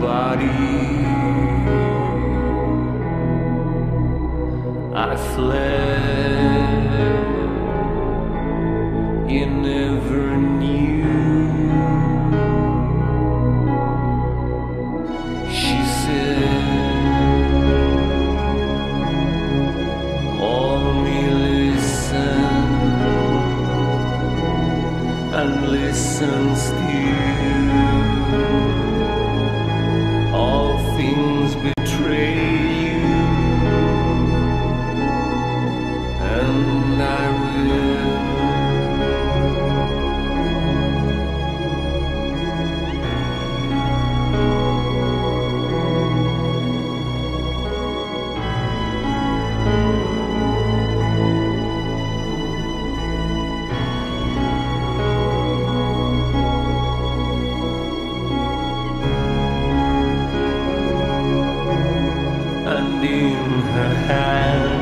body. I fled. her hand,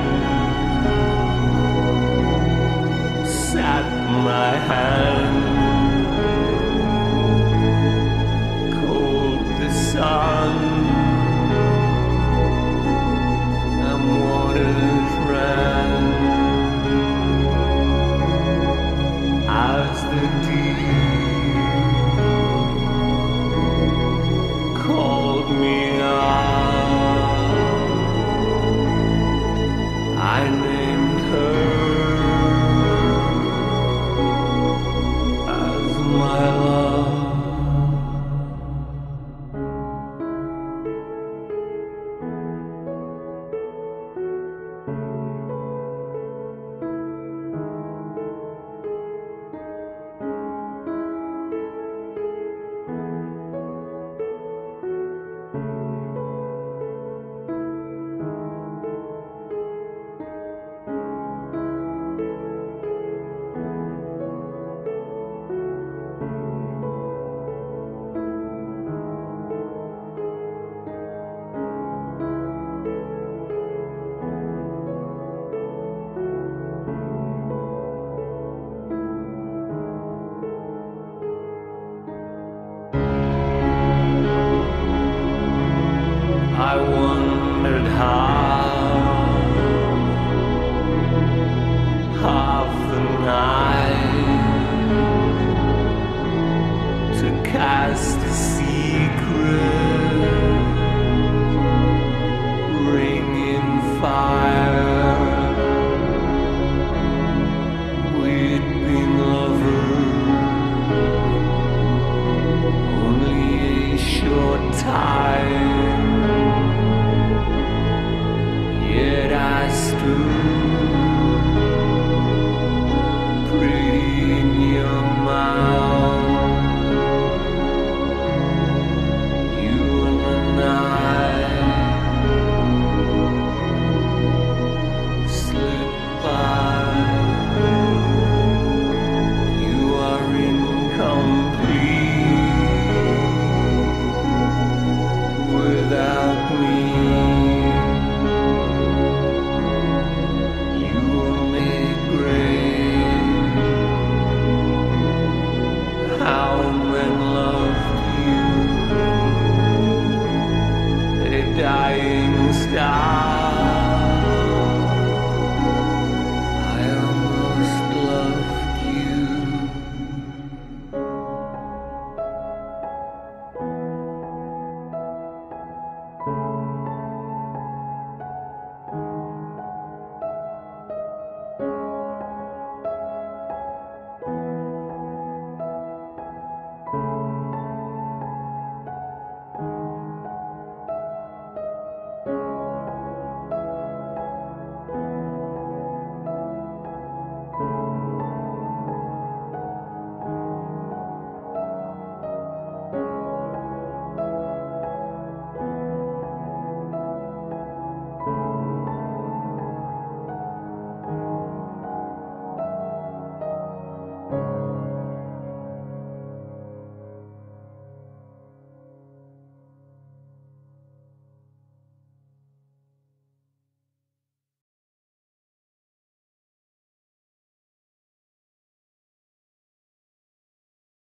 sat my hand, cold the sun, and waters ran as the half, the night to cast